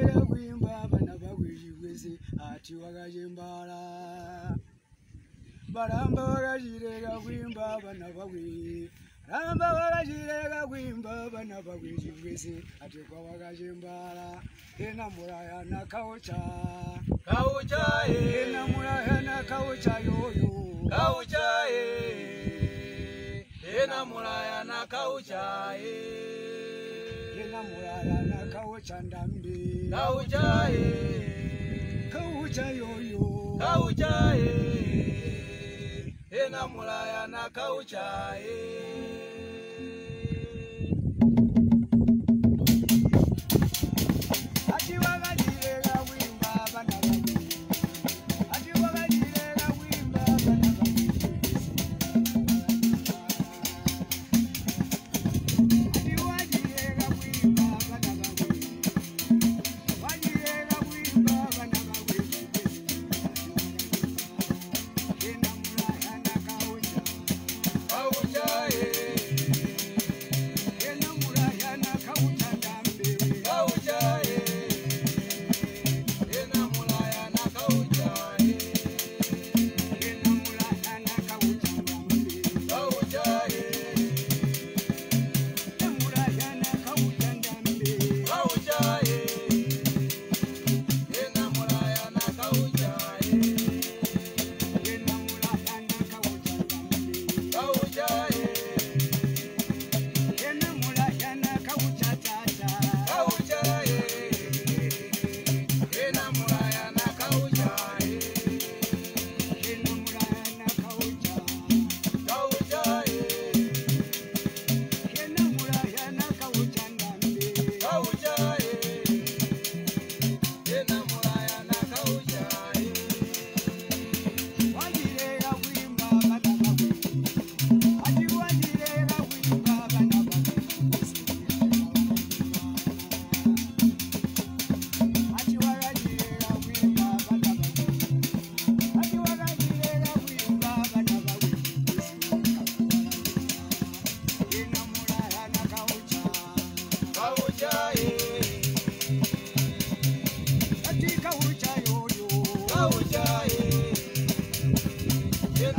vanobera kuimba vana vagwiri kwese ati vakachembara varamba vakachirega kuimba vana vagwiri ramba vakachirega kuimba vana vagwiri kwese ati kwa vakachembara ena murayana kaucha kaucha e. ena murayana kaucha yoyo kaucha e. ena murayana kaucha e. ena murayana kaucha ndam Kaujaye Kaujayoyo Kaujaye Ena na kaujaye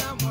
I'm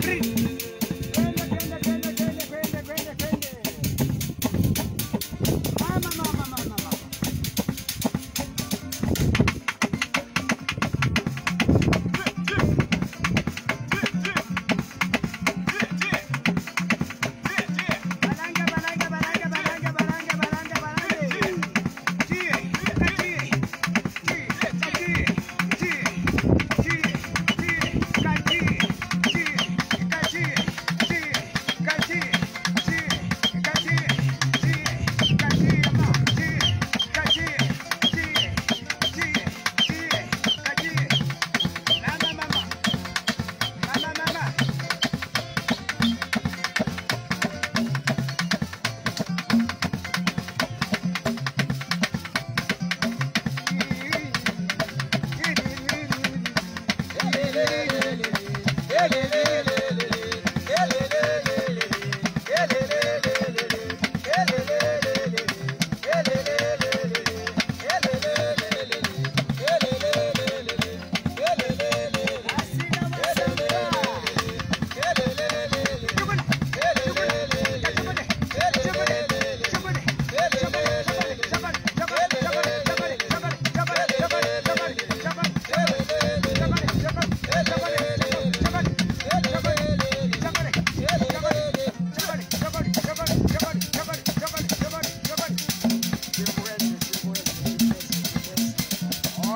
Three.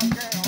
girl.